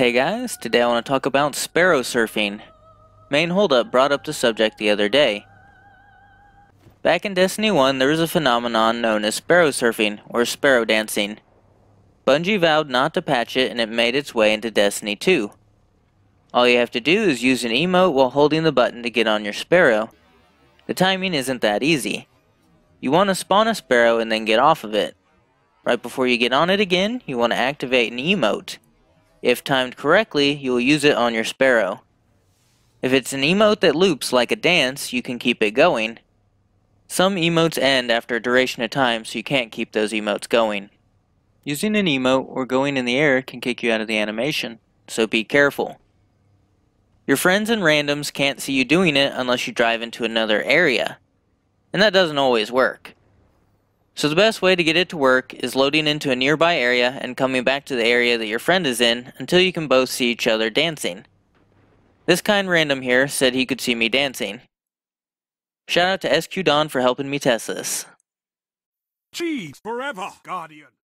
Hey guys, today I want to talk about sparrow surfing. Main Holdup brought up the subject the other day. Back in Destiny 1, there was a phenomenon known as sparrow surfing, or sparrow dancing. Bungie vowed not to patch it and it made its way into Destiny 2. All you have to do is use an emote while holding the button to get on your sparrow. The timing isn't that easy. You want to spawn a sparrow and then get off of it. Right before you get on it again, you want to activate an emote. If timed correctly, you will use it on your sparrow. If it's an emote that loops like a dance, you can keep it going. Some emotes end after a duration of time, so you can't keep those emotes going. Using an emote or going in the air can kick you out of the animation, so be careful. Your friends and randoms can't see you doing it unless you drive into another area, and that doesn't always work. So the best way to get it to work is loading into a nearby area and coming back to the area that your friend is in until you can both see each other dancing. This kind random here said he could see me dancing. Shout out to SQ Don for helping me test this. Cheese forever, Guardian.